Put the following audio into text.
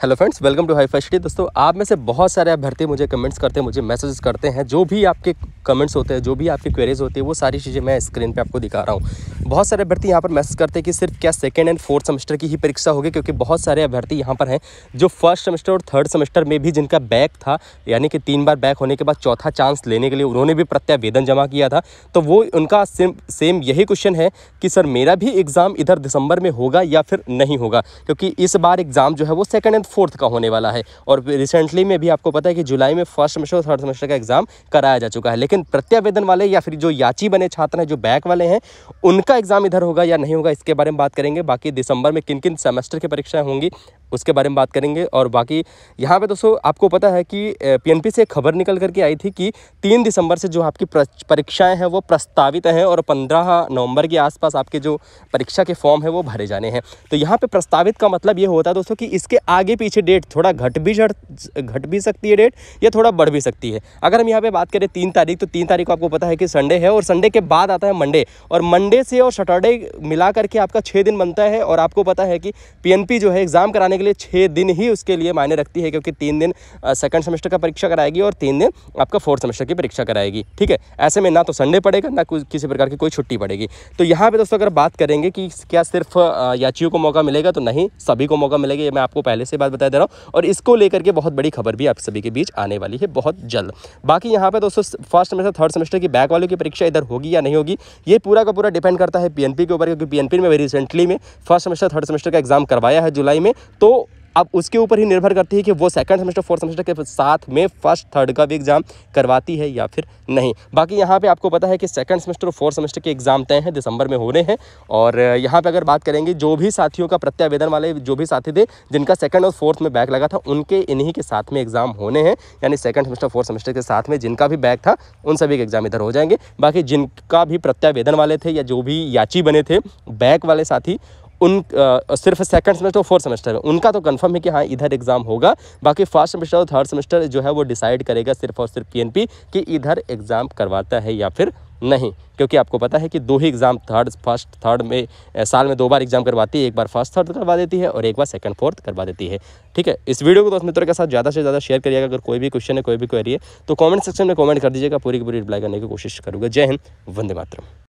Hello friends welcome to हाई फैसिटी दोस्तों, आप में से बहुत सारे अभ्यर्थी मुझे कमेंट्स करते हैं, मुझे मैसेजेस करते हैं। जो भी आपके कमेंट्स होते हैं, जो भी आपकी क्वेरीज होती है, वो सारी चीज़ें मैं स्क्रीन पे आपको दिखा रहा हूँ। बहुत सारे अभ्यर्थी यहाँ पर मैसेज करते हैं कि सिर्फ़ क्या सेकेंड एंड फोर्थ सेमेस्टर की ही परीक्षा होगी, क्योंकि बहुत सारे अभ्यर्थी यहाँ पर हैं, जो फ़र्स्ट सेमेस्टर और थर्ड सेमेस्टर में भी जिनका बैक था, यानी कि तीन बार बैक होने के बाद चौथा चांस लेने के लिए उन्होंने भी प्रत्यावेदन जमा किया था। तो वो, उनका सेम सेम यही क्वेश्चन है कि, सर, मेरा भी एग्ज़ाम इधर दिसंबर में होगा या फिर नहीं होगा? क्योंकि इस बार एग्ज़ाम जो है वो सेकेंड एंड फोर्थ का होने वाला है। और रिसेंटली में भी आपको पता है कि जुलाई में फ़र्स्ट सेमेस्टर और थर्ड सेमेस्टर का एग्ज़ाम कराया जा चुका है। लेकिन प्रत्यावेदन वाले या फिर जो याची बने छात्र हैं, जो बैक वाले हैं, उनका एग्ज़ाम इधर होगा या नहीं होगा, इसके बारे में बात करेंगे। बाकी दिसंबर में किन किन सेमेस्टर की परीक्षाएँ होंगी उसके बारे में बात करेंगे। और बाकी यहाँ पे दोस्तों, आपको पता है कि पीएनपी से खबर निकल करके आई थी कि तीन दिसंबर से जो आपकी परीक्षाएँ हैं वो प्रस्तावित हैं और पंद्रह नवंबर के आसपास आपके जो परीक्षा के फॉर्म है वो भरे जाने हैं। तो यहाँ पे प्रस्तावित का मतलब ये होता है दोस्तों कि इसके आगे पीछे डेट थोड़ा घट भी घट भी सकती है डेट या थोड़ा बढ़ भी सकती है। अगर हम यहाँ पर बात करें तीन तारीख तो तीन तारीख को आपको पता है कि संडे है और संडे के बाद आता है मंडे। और मंडे से और सैटरडे मिला करके आपका छः दिन बनता है और आपको पता है कि पीएनपी जो है एग्ज़ाम कराने के लिए छः दिन ही उसके लिए मायने रखती है, क्योंकि तीन दिन सेकंड सेमेस्टर का परीक्षा कराएगी और तीन दिन आपका फोर्थ सेमेस्टर की परीक्षा कराएगी, ठीक है? ऐसे में ना तो संडे पड़ेगा, ना किसी प्रकार की कोई छुट्टी पड़ेगी। तो यहाँ पे दोस्तों अगर बात करेंगे कि क्या सिर्फ़ याचियों को मौका मिलेगा तो नहीं, सभी को मौका मिलेगा, ये मैं आपको पहले से बात बता दे रहा हूँ। और इसको लेकर के बहुत बड़ी खबर भी आप सभी के बीच आने वाली है, बहुत जल्द। बाकी यहाँ पे दोस्तों फ़र्स्ट सेमेस्टर थर्ड सेमेस्टर की बैक वालों की परीक्षा इधर होगी या नहीं होगी, ये पूरा का पूरा डिपेंड करता है पीएनपी के ऊपर, क्योंकि पीएनपी में रिसेंटली में फ़र्स्ट सेमेस्टर थर्ड सेमेस्टर का एग्ज़ाम करवाया है जुलाई में तो अब उसके ऊपर ही निर्भर करती है कि वो सेकंड सेमेस्टर फोर्थ सेमेस्टर के साथ में फ़र्स्ट थर्ड का भी एग्ज़ाम करवाती है या फिर नहीं। बाकी यहाँ पे आपको पता है कि सेकंड सेमेस्टर और फोर्थ सेमेस्टर के एग्ज़ाम तय हैं, दिसंबर में हो रहे हैं। और यहाँ पे अगर बात करेंगे, जो भी साथियों का प्रत्यावेदन वाले जो भी साथी थे, जिनका सेकंड और फोर्थ में बैक लगा था, उनके इन्हीं के साथ में एग्ज़ाम होने हैं। यानी सेकंड सेमेस्टर फोर्थ सेमेस्टर के साथ में जिनका भी बैक था, उन सभी के एग्ज़ाम इधर हो जाएँगे। बाकी जिनका भी प्रत्यावेदन वाले थे या जो भी याची बने थे बैक वाले साथी उन आ, सिर्फ़ सेकंड सेमेस्टर और फोर्थ सेमेस्टर में। उनका तो कंफर्म है कि हाँ इधर एग्ज़ाम होगा। बाकी फ़र्स्ट सेमेस्टर और थर्ड सेमेस्टर जो है वो डिसाइड करेगा सिर्फ़ और सिर्फ़ पीएनपी कि इधर एग्ज़ाम करवाता है या फिर नहीं। क्योंकि आपको पता है कि दो ही एग्ज़ाम थर्ड फ़र्स्ट थर्ड में साल में दो बार एग्ज़ाम करवाती है। एक बार फ़र्स्ट थर्ड करवा देती है और एक बार सेकंड फोर्थ करवा देती है। ठीक है? इस वीडियो को दोस्त मित्रों के साथ ज़्यादा से ज़्यादा शेयर करिएगा। अगर कोई भी क्वेश्चन है कोई भी क्वेरी है तो कॉमेंट सेक्शन में कॉमेंट कर दीजिएगा। पूरी की पूरी रिप्लाई करने की कोशिश करूँगा। जय हिंद वंदे मातरम।